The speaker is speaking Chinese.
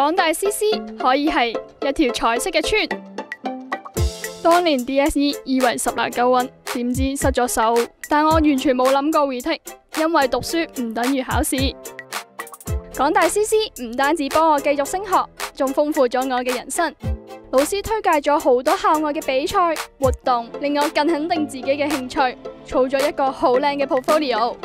港大 CC 可以系一条彩色嘅村。当年 DSE 以为十拿九稳，点知失咗手。但我完全冇谂过 retake，因为读书唔等于考试。港大 CC 唔单止帮我继续升学，仲丰富咗我嘅人生。老师推介咗好多校外嘅比赛活动，令我更肯定自己嘅兴趣，储咗一个好靓嘅 portfolio。